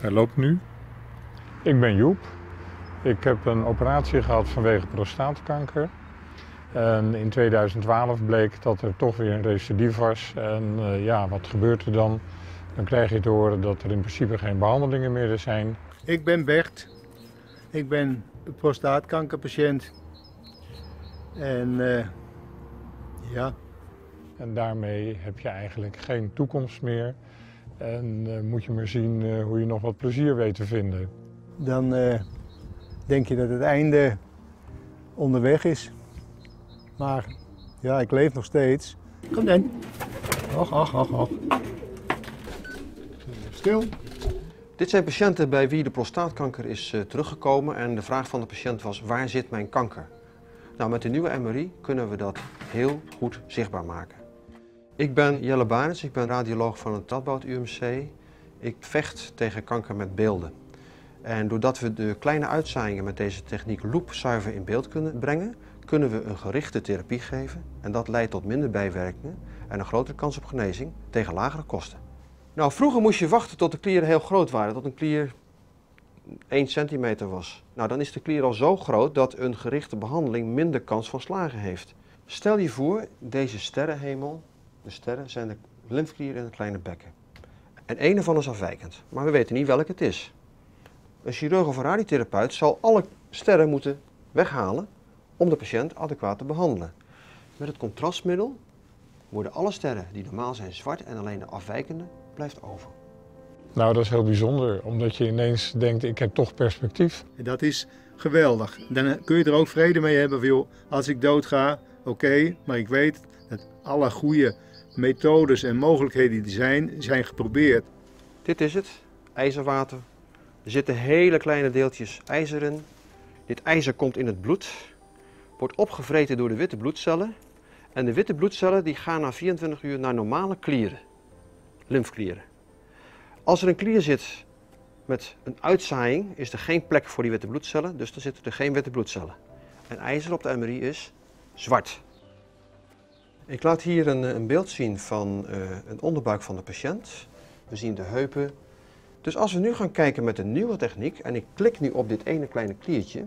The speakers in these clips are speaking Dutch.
Hij loopt nu. Ik ben Joep. Ik heb een operatie gehad vanwege prostaatkanker. En in 2012 bleek dat er toch weer een recidive was. En uh, ja, wat gebeurt er dan? Dan krijg je te horen dat er in principe geen behandelingen meer zijn. Ik ben Bert. Ik ben prostaatkankerpatiënt. En uh, ja. En daarmee heb je eigenlijk geen toekomst meer. En uh, moet je maar zien uh, hoe je nog wat plezier weet te vinden. Dan denk je dat het einde onderweg is. Maar ja, ik leef nog steeds. Kom dan. Och, och, och, och. Stil. Dit zijn patiënten bij wie de prostaatkanker is uh, teruggekomen en de vraag van de patiënt was waar zit mijn kanker? Nou, met de nieuwe MRI kunnen we dat heel goed zichtbaar maken. Ik ben Jelle Barens, ik ben radioloog van het Radboud UMC. Ik vecht tegen kanker met beelden. En doordat we de kleine uitzaaiingen met deze techniek loopzuiver in beeld kunnen brengen, kunnen we een gerichte therapie geven en dat leidt tot minder bijwerkingen en een grotere kans op genezing tegen lagere kosten. Nou, vroeger moest je wachten tot de klieren heel groot waren, tot een klier 1 centimeter was. Nou, dan is de klier al zo groot dat een gerichte behandeling minder kans van slagen heeft. Stel je voor, deze sterrenhemel, de sterren zijn de lymfeklieren in het kleine bekken. En een ervan is afwijkend, maar we weten niet welke het is. Een chirurg of een radiotherapeut zal alle sterren moeten weghalen om de patiënt adequaat te behandelen. Met het contrastmiddel worden alle sterren die normaal zijn zwart en alleen de afwijkende blijft over. Nou, dat is heel bijzonder, omdat je ineens denkt, ik heb toch perspectief. Dat is geweldig. Dan kun je er ook vrede mee hebben van, joh, als ik dood ga, oké, maar ik weet dat alle goede methodes en mogelijkheden die zijn, zijn geprobeerd. Dit is het, ijzerwater. Er zitten hele kleine deeltjes ijzer in. Dit ijzer komt in het bloed, wordt opgevreten door de witte bloedcellen. En de witte bloedcellen die gaan na 24 uur naar normale klieren, lymfklieren. Als er een klier zit met een uitzaaiing, is er geen plek voor die witte bloedcellen, dus dan zitten er geen witte bloedcellen. En ijzer op de MRI is zwart. Ik laat hier een, een beeld zien van uh, een onderbuik van de patiënt. We zien de heupen. Dus als we nu gaan kijken met een nieuwe techniek en ik klik nu op dit ene kleine kliertje,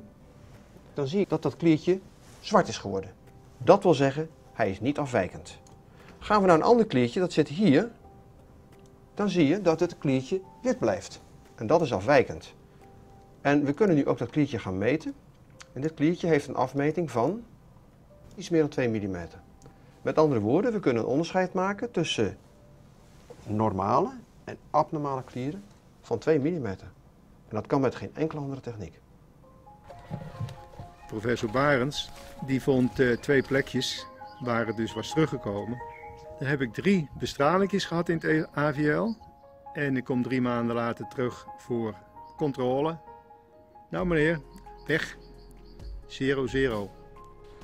dan zie ik dat dat kliertje zwart is geworden. Dat wil zeggen, hij is niet afwijkend. Gaan we naar een ander kliertje, dat zit hier, dan zie je dat het kliertje wit blijft. En dat is afwijkend. En we kunnen nu ook dat kliertje gaan meten. En dit kliertje heeft een afmeting van iets meer dan 2 mm. Met andere woorden, we kunnen een onderscheid maken tussen normale en abnormale klieren van 2 mm. En dat kan met geen enkele andere techniek. Professor Barens die vond uh, twee plekjes waar het dus was teruggekomen. Dan heb ik drie bestralingjes gehad in het AVL. En ik kom drie maanden later terug voor controle. Nou meneer, weg. Zero, zero.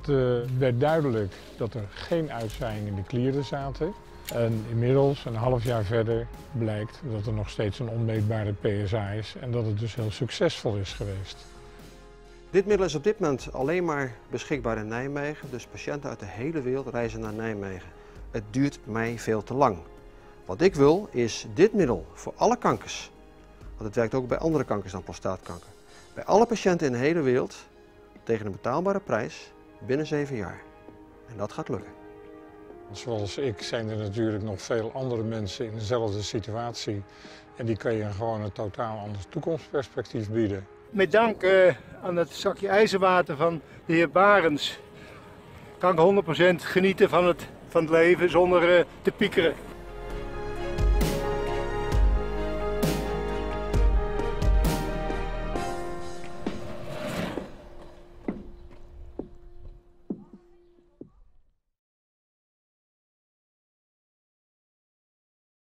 Uh, werd duidelijk dat er geen uitzaaiing in de klieren zaten. En inmiddels, een half jaar verder, blijkt dat er nog steeds een onmeetbare PSA is en dat het dus heel succesvol is geweest. Dit middel is op dit moment alleen maar beschikbaar in Nijmegen, dus patiënten uit de hele wereld reizen naar Nijmegen. Het duurt mij veel te lang. Wat ik wil is dit middel voor alle kankers, want het werkt ook bij andere kankers dan prostaatkanker, bij alle patiënten in de hele wereld tegen een betaalbare prijs binnen 7 jaar. En dat gaat lukken. Zoals ik zijn er natuurlijk nog veel andere mensen in dezelfde situatie. En die kan je gewoon een totaal ander toekomstperspectief bieden. Met dank uh, aan het zakje ijzerwater van de heer Barens kan ik 100% genieten van het, van het leven zonder uh, te piekeren.